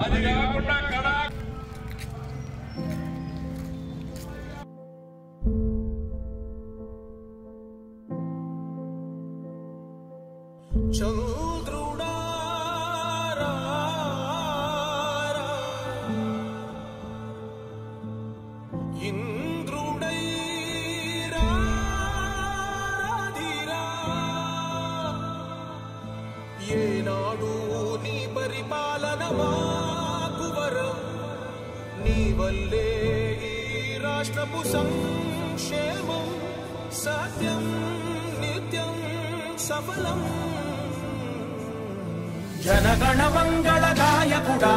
అది కాకుండా కళా చంద్రుడా రా, ఇంద్రుడై ఏనాడు నీ పరిపాలన నీ వల్లే ఈ రాష్ట్రపు సంక్షేమం సత్యం నిత్యం సఫలం. జనగణ మంగళదాయకుడా